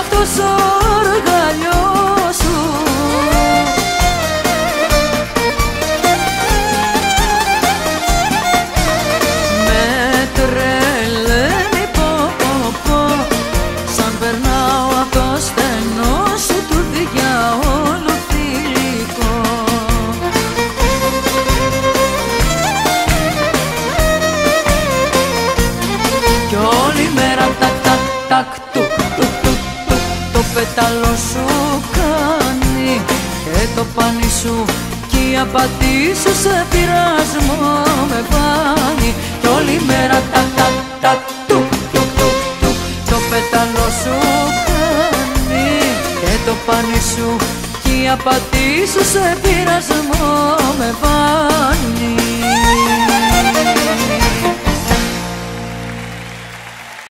αυτός ο πεταλό σου κάνει και το πάνι σου κι η απατή σου σε πειρασμό με πάνει κι όλη μέρα τακ τακ τακ του, του, του, του, το πεταλό σου κάνει και το πάνι σου κι η απατή σου σε πειρασμό με πάνει